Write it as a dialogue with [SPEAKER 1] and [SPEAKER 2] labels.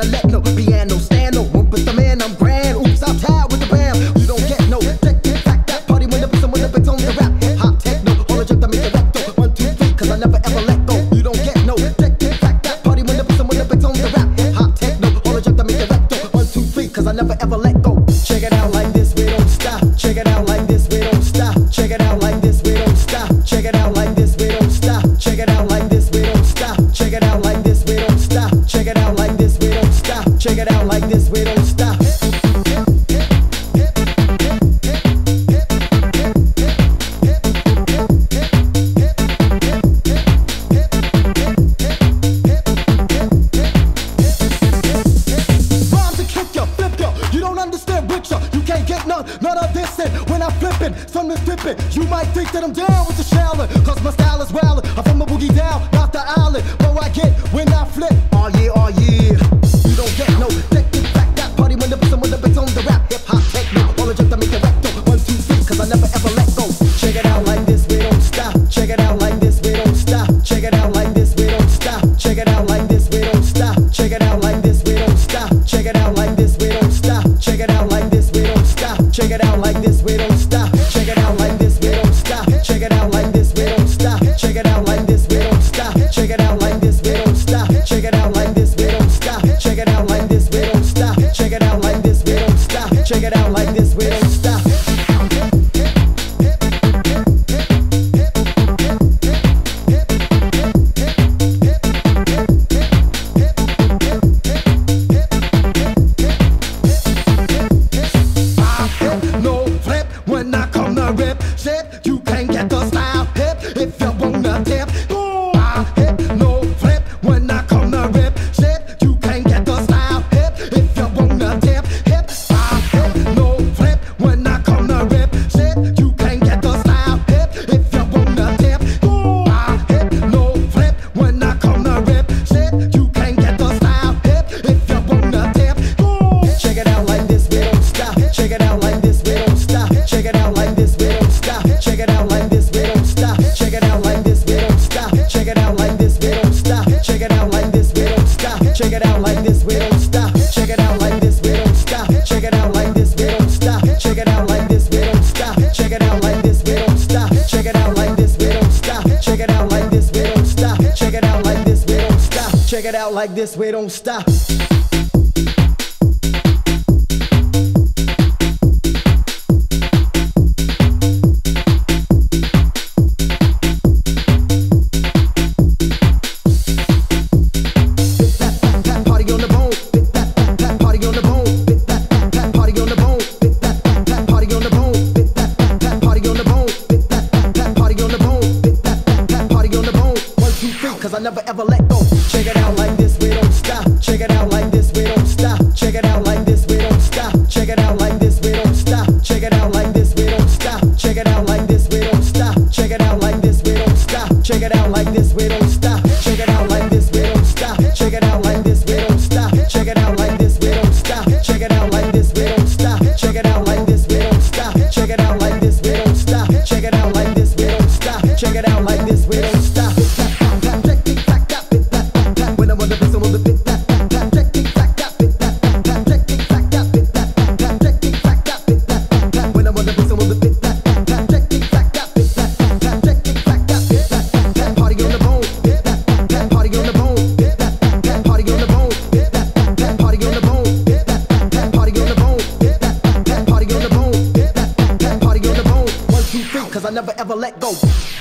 [SPEAKER 1] and I let no piano stand no one but the man. I'm grand. Oops, I'm tired with the bam. You don't get no tech fact that party when the someone the it's on the rap. Hot techno, all the jump that make it recto. One, two, three, cause I never ever let go. You don't get no tech fact that party when the someone the it's on the rap. Hot techno, all the jump that make it recto. One, two, three, cause I never ever let You might think that I'm down with the shallow, cause my style is wild. I'm from a boogie down, not the island. But I get when I flip, all yeah, all yeah. You don't get no we don't stop. Check it out like this, we don't stop. Check it out like Check it out like this, we don't stop. Check it out like this, we don't never let go.